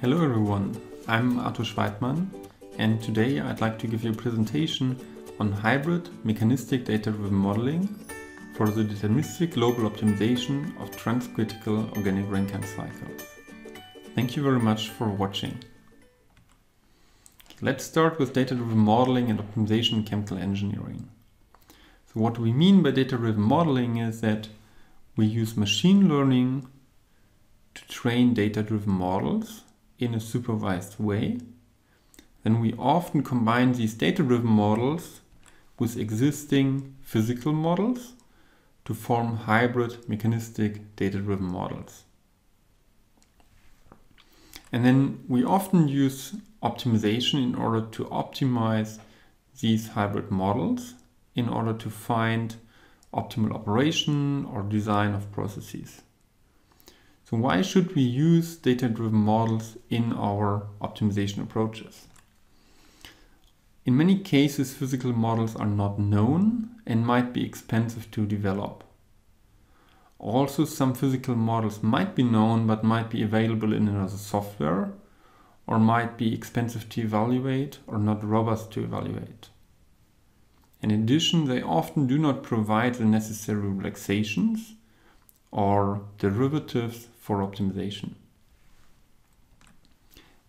Hello everyone, I'm Artur Schweidtmann and today I'd like to give you a presentation on hybrid mechanistic data-driven modeling for the deterministic global optimization of transcritical organic Rankine cycles. Thank you very much for watching. Let's start with data-driven modeling and optimization in chemical engineering. So what we mean by data-driven modeling is that we use machine learning to train data-driven models in a supervised way. Then we often combine these data-driven models with existing physical models to form hybrid mechanistic data-driven models. And then we often use optimization in order to optimize these hybrid models in order to find optimal operation or design of processes. So why should we use data-driven models in our optimization approaches? In many cases, physical models are not known and might be expensive to develop. Also, some physical models might be known but might be available in another software or might be expensive to evaluate or not robust to evaluate. In addition, they often do not provide the necessary relaxations or derivatives for optimization.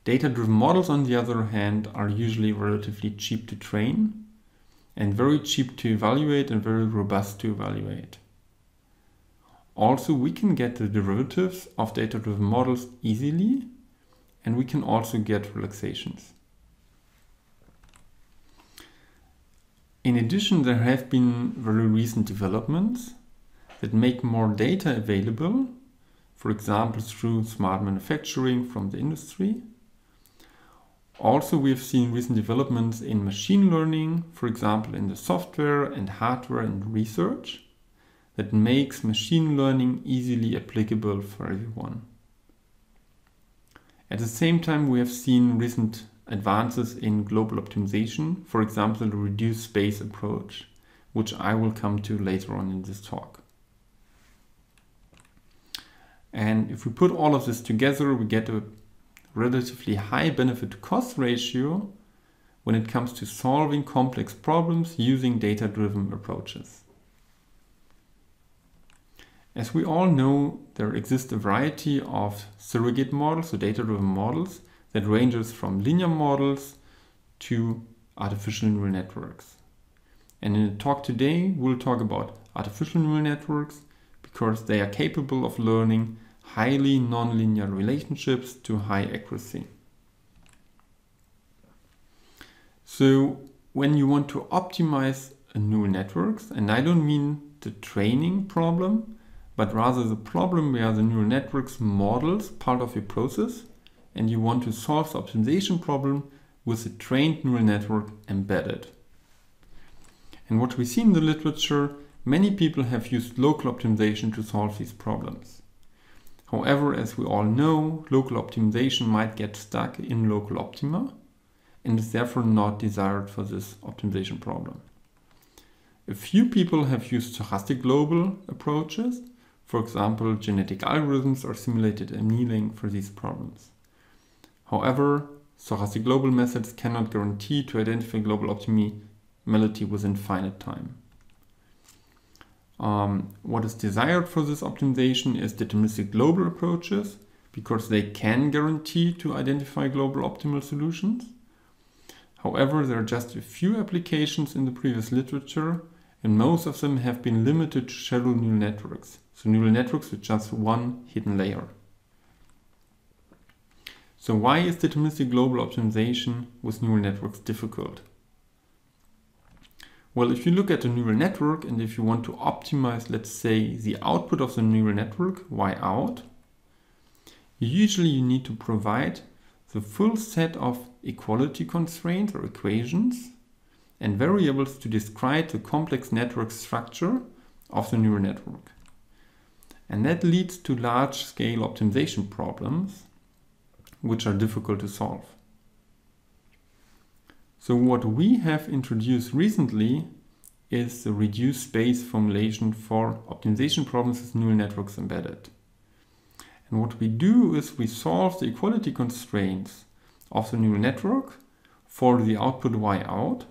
Data-driven models, on the other hand, are usually relatively cheap to train and very cheap to evaluate and very robust to evaluate. Also, we can get the derivatives of data-driven models easily and we can also get relaxations. In addition, there have been very recent developments that make more data available, for example, through smart manufacturing from the industry. Also, we have seen recent developments in machine learning, for example, in the software and hardware and research, that makes machine learning easily applicable for everyone. At the same time, we have seen recent advances in global optimization, for example, the reduced space approach, which I will come to later on in this talk. And if we put all of this together, we get a relatively high benefit to cost ratio when it comes to solving complex problems using data-driven approaches. As we all know, there exists a variety of surrogate models, so data-driven models, that ranges from linear models to artificial neural networks. And in the talk today, we'll talk about artificial neural networks because they are capable of learning highly nonlinear relationships to high accuracy. So when you want to optimize a neural networks, and I don't mean the training problem, but rather the problem where the neural networks models part of your process and you want to solve the optimization problem with a trained neural network embedded. And what we see in the literature, many people have used local optimization to solve these problems. However, as we all know, local optimization might get stuck in local optima and is therefore not desired for this optimization problem. A few people have used stochastic global approaches, for example, genetic algorithms or simulated annealing for these problems. However, stochastic global methods cannot guarantee to identify global optimality within finite time. Um, what is desired for this optimization is deterministic global approaches because they can guarantee to identify global optimal solutions. However, there are just a few applications in the previous literature and most of them have been limited to shallow neural networks, so neural networks with just one hidden layer. So why is deterministic global optimization with neural networks difficult? Well, if you look at a neural network and if you want to optimize, let's say, the output of the neural network, y out, usually you need to provide the full set of equality constraints or equations and variables to describe the complex network structure of the neural network. And that leads to large scale optimization problems which are difficult to solve. So what we have introduced recently is the reduced space formulation for optimization problems with neural networks embedded. And what we do is we solve the equality constraints of the neural network for the output y out.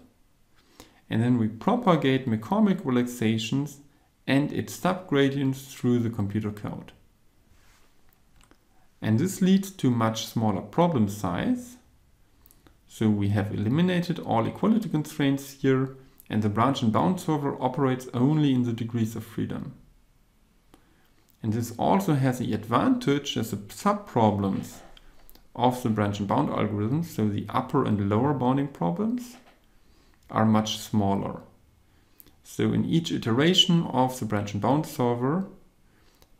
And then we propagate McCormick relaxations and its subgradients through the computer code. And this leads to much smaller problem size. So we have eliminated all equality constraints here and the branch and bound solver operates only in the degrees of freedom. And this also has the advantage that the subproblems of the branch and bound algorithms, so the upper and lower bounding problems, are much smaller. So in each iteration of the branch and bound solver,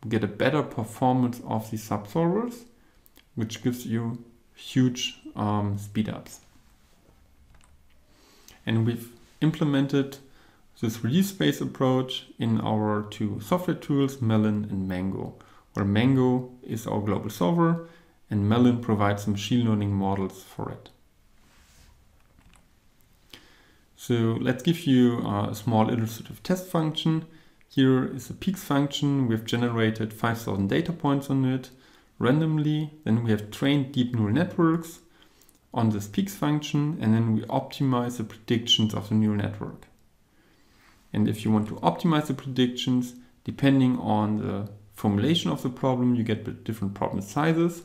we get a better performance of the subsolvers, which gives you huge um, speedups. And we've implemented this reduced space approach in our two software tools, Melon and MAiNGO, where MAiNGO is our global solver and Melon provides machine learning models for it. So let's give you a small illustrative test function. Here is a peaks function. We've generated 5000 data points on it randomly. Then we have trained deep neural networks on this peaks function and then we optimize the predictions of the neural network. And if you want to optimize the predictions, depending on the formulation of the problem, you get different problem sizes.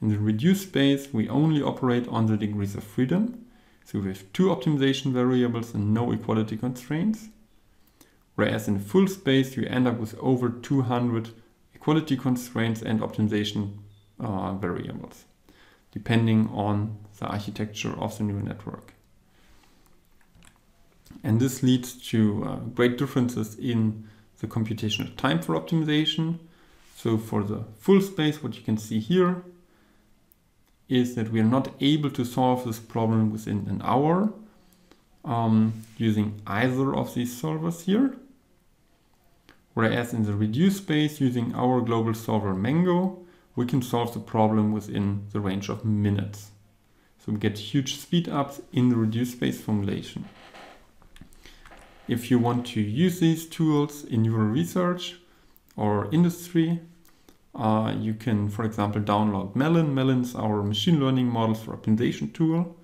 In the reduced space, we only operate on the degrees of freedom. So we have two optimization variables and no equality constraints. Whereas in full space, you end up with over 200 equality constraints and optimization uh, variables, depending on the architecture of the neural network. And this leads to uh, great differences in the computational time for optimization. So for the full space, what you can see here is that we are not able to solve this problem within an hour um, using either of these solvers here. Whereas in the reduced space, using our global solver MAiNGO, we can solve the problem within the range of minutes. So we get huge speed ups in the reduced space formulation. If you want to use these tools in your research or industry, uh, you can, for example, download Melon. Melon is our machine learning models for optimization tool.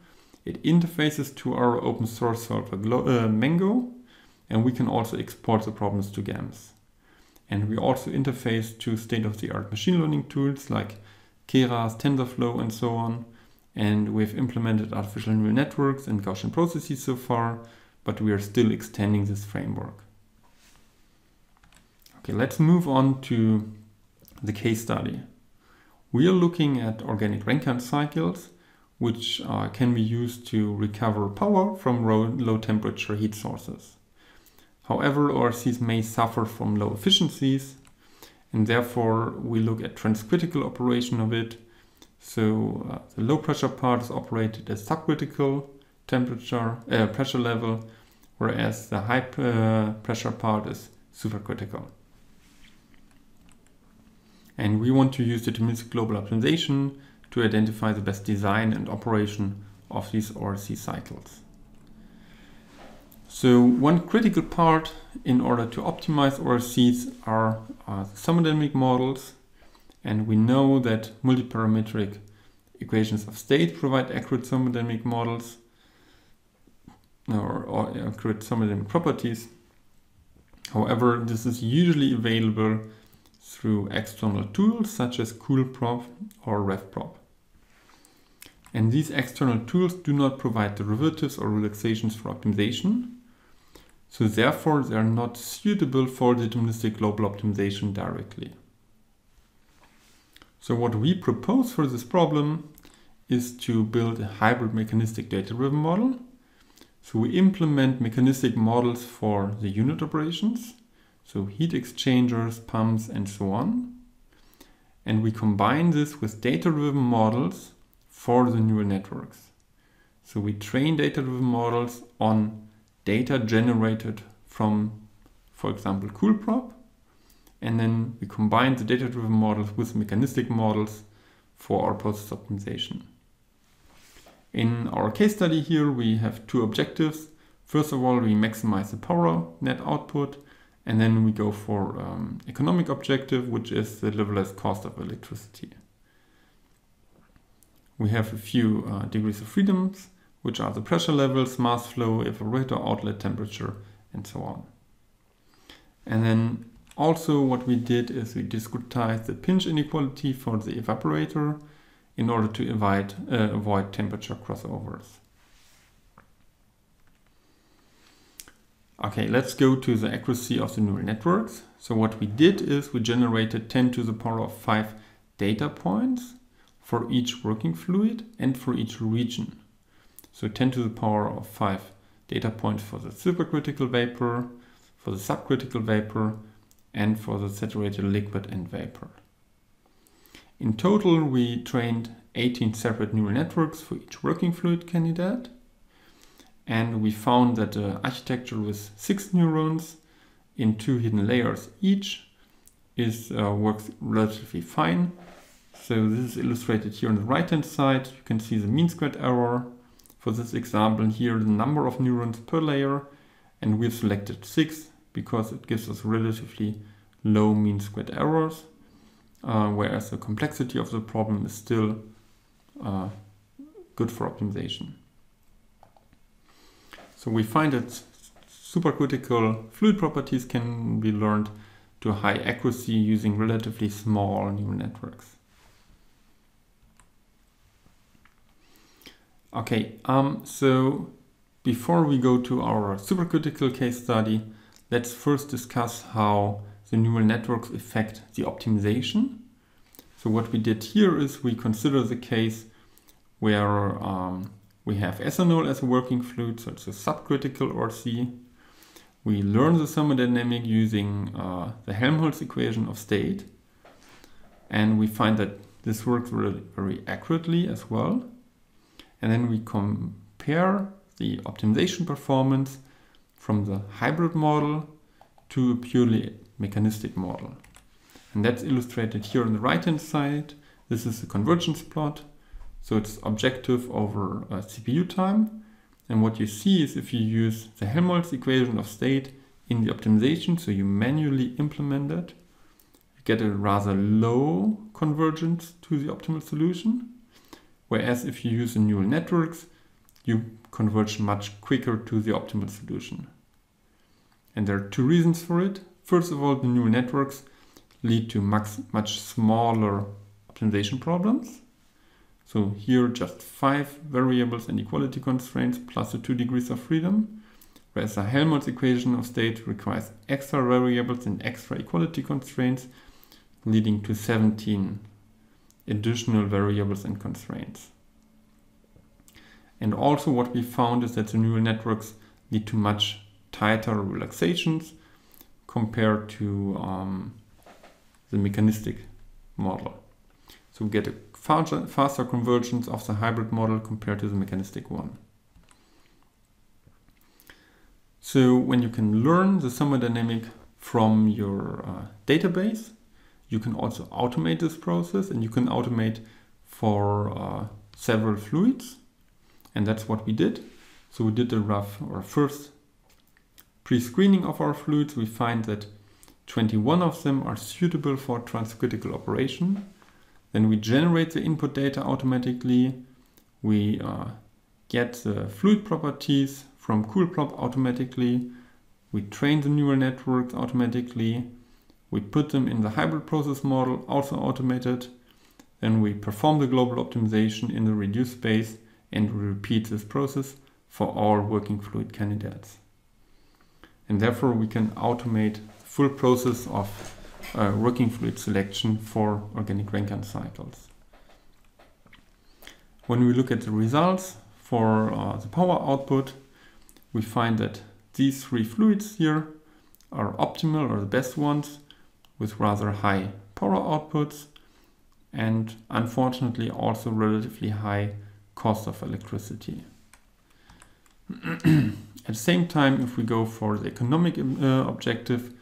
It interfaces to our open source solver uh, MAiNGO, and we can also export the problems to GAMS. And we also interface to state-of-the-art machine learning tools like Keras, TensorFlow, and so on. And we've implemented artificial neural networks and Gaussian processes so far, but we are still extending this framework. Okay, let's move on to the case study. We are looking at organic Rankine cycles, which uh, can be used to recover power from low temperature heat sources. However, ORCs may suffer from low efficiencies, and therefore we look at transcritical operation of it. So uh, the low pressure part is operated at subcritical temperature, uh, pressure level, whereas the high uh, pressure part is supercritical. And we want to use deterministic global optimization to identify the best design and operation of these ORC cycles. So one critical part in order to optimize ORCs are uh, thermodynamic models. And we know that multiparametric equations of state provide accurate thermodynamic models or, or accurate thermodynamic properties. However, this is usually available through external tools such as CoolProp or REFPROP. And these external tools do not provide derivatives or relaxations for optimization. So therefore, they are not suitable for deterministic global optimization directly. So what we propose for this problem is to build a hybrid mechanistic data-driven model. So we implement mechanistic models for the unit operations so heat exchangers, pumps, and so on. And we combine this with data-driven models for the neural networks. So we train data-driven models on data generated from, for example, CoolProp. And then we combine the data-driven models with mechanistic models for our process optimization. In our case study here, we have two objectives. First of all, we maximize the power net output And then we go for um, economic objective, which is the levelized cost of electricity. We have a few uh, degrees of freedoms, which are the pressure levels, mass flow, evaporator outlet temperature, and so on. And then also what we did is we discretized the pinch inequality for the evaporator in order to avoid, uh, avoid temperature crossovers. Okay, let's go to the accuracy of the neural networks. So what we did is we generated 10 to the power of 5 data points for each working fluid and for each region. So 10 to the power of 5 data points for the supercritical vapor, for the subcritical vapor, and for the saturated liquid and vapor. In total, we trained 18 separate neural networks for each working fluid candidate and we found that the architecture with six neurons in two hidden layers each is uh, works relatively fine. So this is illustrated here on the right hand side. You can see the mean squared error. For this example here the number of neurons per layer and we've selected six because it gives us relatively low mean squared errors uh, whereas the complexity of the problem is still uh, good for optimization. So we find that supercritical fluid properties can be learned to high accuracy using relatively small neural networks. Okay, um, so before we go to our supercritical case study, let's first discuss how the neural networks affect the optimization. So what we did here is we consider the case where um, we have ethanol as a working fluid, so it's a subcritical RC. We learn the thermodynamic using uh, the Helmholtz equation of state. And we find that this works really very accurately as well. And then we compare the optimization performance from the hybrid model to a purely mechanistic model. And that's illustrated here on the right hand side. This is the convergence plot. So it's objective over uh, CPU time. And what you see is if you use the Helmholtz equation of state in the optimization, so you manually implement it, you get a rather low convergence to the optimal solution. Whereas if you use the neural networks, you converge much quicker to the optimal solution. And there are two reasons for it. First of all, the neural networks lead to much, much smaller optimization problems. So here just five variables and equality constraints plus the two degrees of freedom, whereas the Helmholtz equation of state requires extra variables and extra equality constraints, leading to 17 additional variables and constraints. And also what we found is that the neural networks lead to much tighter relaxations compared to um, the mechanistic model. So we get a faster, faster convergence of the hybrid model compared to the mechanistic one. So when you can learn the thermodynamic from your uh, database, you can also automate this process and you can automate for uh, several fluids. And that's what we did. So we did the rough or first pre-screening of our fluids. We find that 21 of them are suitable for transcritical operation. Then we generate the input data automatically. We uh, get the fluid properties from CoolProp automatically. We train the neural networks automatically. We put them in the hybrid process model, also automated. Then we perform the global optimization in the reduced space and we repeat this process for all working fluid candidates. And therefore we can automate the full process of uh, working fluid selection for organic Rankine cycles. When we look at the results for uh, the power output, we find that these three fluids here are optimal or the best ones with rather high power outputs and unfortunately also relatively high cost of electricity. At the same time, if we go for the economic uh, objective,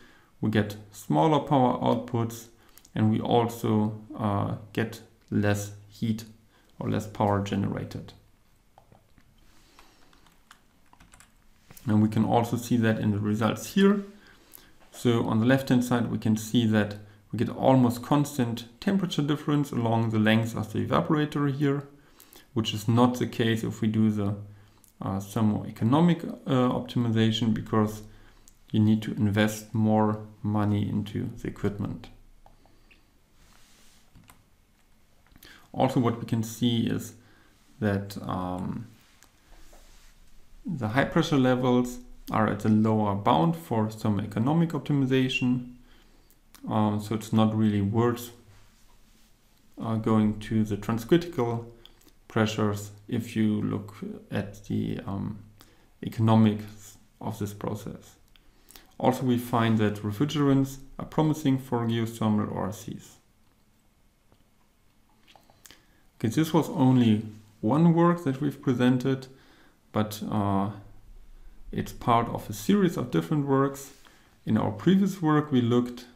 we get smaller power outputs and we also uh, get less heat or less power generated. And we can also see that in the results here. So on the left hand side we can see that we get almost constant temperature difference along the length of the evaporator here, which is not the case if we do the uh, thermoeconomic uh, optimization because you need to invest more money into the equipment. Also what we can see is that um, the high pressure levels are at the lower bound for some economic optimization. Um, so it's not really worth uh, going to the transcritical pressures if you look at the um, economics of this process. Also, we find that refrigerants are promising for geothermal ORCs. Okay, this was only one work that we've presented, but uh, it's part of a series of different works. In our previous work, we looked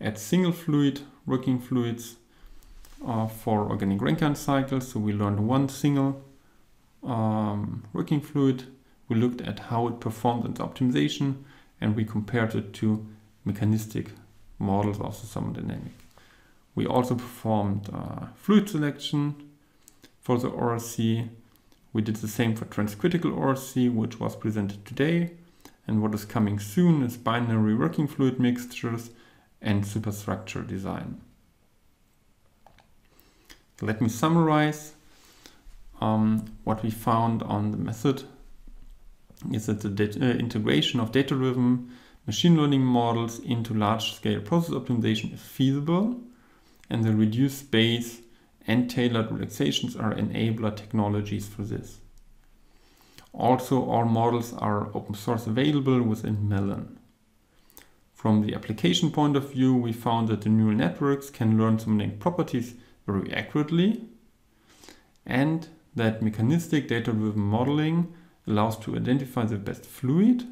at single fluid working fluids uh, for organic Rankine cycles. So we learned one single um, working fluid. We looked at how it performed in optimization and we compared it to mechanistic models of the thermodynamic. We also performed uh, fluid selection for the ORC. We did the same for transcritical ORC, which was presented today. And what is coming soon is binary working fluid mixtures and superstructure design. Let me summarize um, what we found on the method is that the data, uh, integration of data-driven machine learning models into large-scale process optimization is feasible and the reduced space and tailored relaxations are enabler technologies for this. Also, all models are open source available within Melon. From the application point of view, we found that the neural networks can learn thermodynamic properties very accurately and that mechanistic data-driven modeling allows to identify the best fluid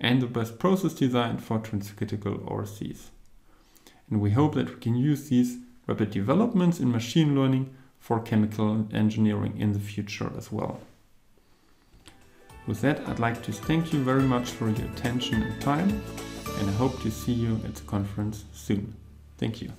and the best process design for transcritical ORCs. And we hope that we can use these rapid developments in machine learning for chemical engineering in the future as well. With that, I'd like to thank you very much for your attention and time, and I hope to see you at the conference soon. Thank you.